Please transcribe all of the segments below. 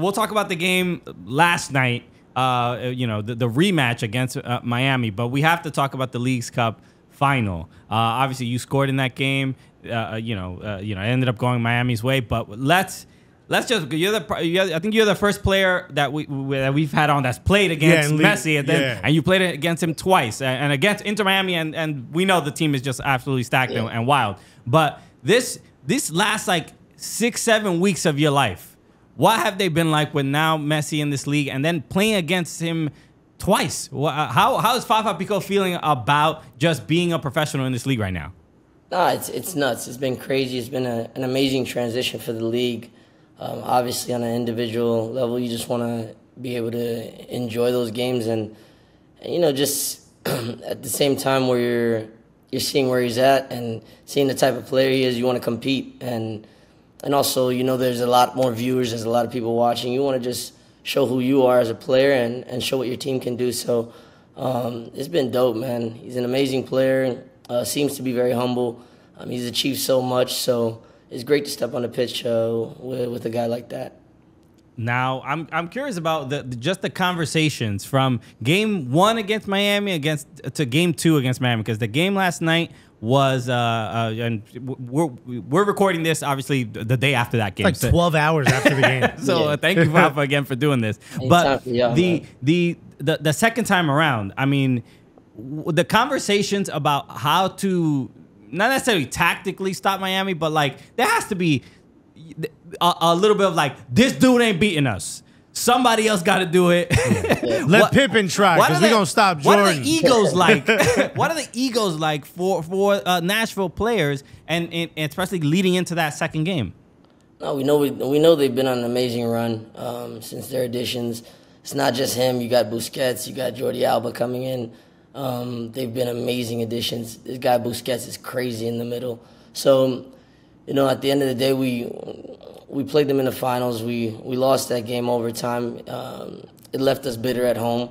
We'll talk about the game last night. Uh, you know, the, the rematch against uh, Miami, but we have to talk about the League's Cup final. Uh, obviously, you scored in that game. Uh, you know, uh, you know, it ended up going Miami's way. But let's let's just you're the you're, I think you're the first player that we, we that we've had on that's played against and Messi, and then yeah. and you played against him twice, and, against Inter Miami, and and we know the team is just absolutely stacked and, and wild. But this this last like six seven weeks of your life what have they been like with now Messi in this league and then playing against him twice? How how is Fafa Picault feeling about just being a professional in this league right now? No, it's it's nuts. It's been crazy. It's been a, an amazing transition for the league. Um, obviously, on an individual level, you just want to be able to enjoy those games, and, and you know, just at the same time where you're you're seeing where he's at and seeing the type of player he is, you want to compete, and and also, you know, there's a lot more viewers, there's a lot of people watching. You want to just show who you are as a player and, and show what your team can do. So um, it's been dope, man. He's an amazing player, uh, seems to be very humble. Um, he's achieved so much, so it's great to step on the pitch uh, with, with a guy like that. Now, I'm I'm curious about the, the- just the conversations from game one against Miami against to game two against Miami because the game last night was uh, uh and we're we're recording this obviously the day after that game. like So- 12 hours after the game. so uh, thank you, Fafa, again for doing this. Anytime But for y'all, the, the the the second time around, I mean, w- the conversations about how to not necessarily tactically stop Miami, but like there has to be a, a little bit of like this dude ain't beating us. Somebody else got to do it. Let What- Pippen try, because we the- gonna stop Jordan. What are Jordan. the egos like? what are the egos like for for uh, Nashville players, and, and and especially leading into that second game? No, we know we, we know they've been on an amazing run um, since their additions. It's not just him. You got Busquets, you got Jordi Alba coming in. Um, they've been amazing additions. This guy Busquets is crazy in the middle. So, you know, at the end of the day, we we played them in the finals. We we lost that game overtime. Um, it left us bitter at home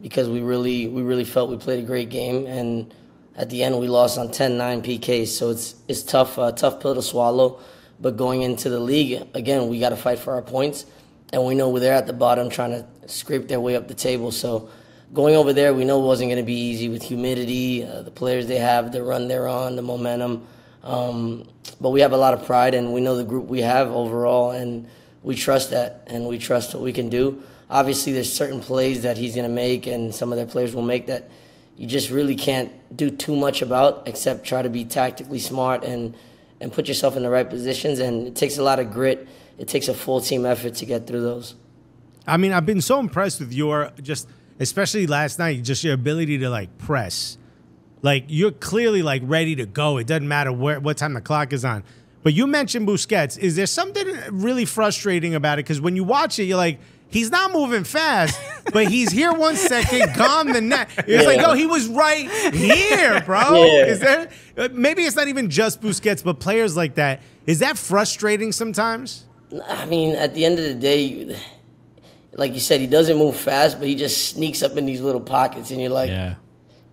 because we really we really felt we played a great game and at the end we lost on 10-9 PKs. So it's it's tough uh, tough pill to swallow. But going into the league again, we got to fight for our points, and we know we're there at the bottom trying to scrape their way up the table. So going over there, we know it wasn't going to be easy with humidity, uh, the players they have, the run they're on, the momentum. Um, but we have a lot of pride, and we know the group we have overall, and we trust that, and we trust what we can do. Obviously, there's certain plays that he's going to make, and some of their players will make that you just really can't do too much about, except try to be tactically smart and and put yourself in the right positions. And it takes a lot of grit. It takes a full team effort to get through those. I mean, I've been so impressed with your just, especially last night, just your ability to like press. Like you're clearly like ready to go. It doesn't matter where what time the clock is on. But you mentioned Busquets. Is there something really frustrating about it? Because when you watch it, you're like, he's not moving fast, but he's here one second, gone the next. It's like, Yeah. oh, he was right here, bro. Yeah. Is there? uh, Maybe it's not even just Busquets, but players like that. Is that frustrating sometimes? I mean, at the end of the day, like you said, he doesn't move fast, but he just sneaks up in these little pockets, and you're like,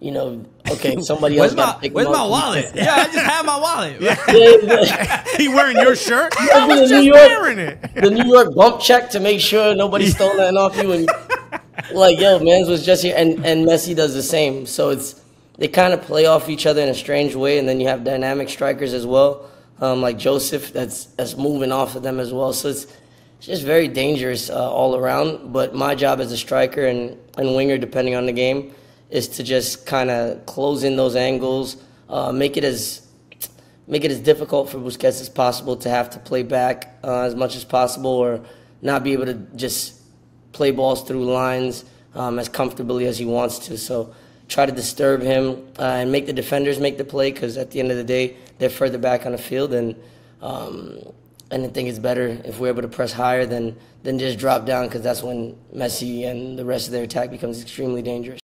you know, okay, somebody Where's else my to pick Where's my wallet? yeah, I just had my wallet. He wearing your shirt? I was just New York- wearing it. the New York bump check to make sure nobody stole nothing off you. And like, yo, man's was just here, and and Messi does the same. So it's they kind of play off each other in a strange way, and then you have dynamic strikers as well, um, like Josef, that's that's moving off of them as well. So it's it's just very dangerous uh, all around. But my job as a striker and and winger, depending on the game, is to just kind of close in those angles, uh, make it as make it as difficult for Busquets as possible to have to play back uh, as much as possible or not be able to just play balls through lines um, as comfortably as he wants to. So try to disturb him uh, and make the defenders make the play because at the end of the day, they're further back on the field and um, and I think it's better if we're able to press higher than, than just drop down because that's when Messi and the rest of their attack becomes extremely dangerous.